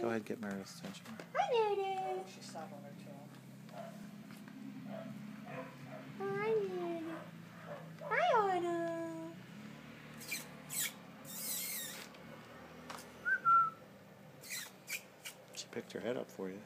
Go ahead, get Meredith's attention. Hi, Meredith. She stopped on her tail. Hi, Meredith. Hi, Autumn. She picked her head up for you.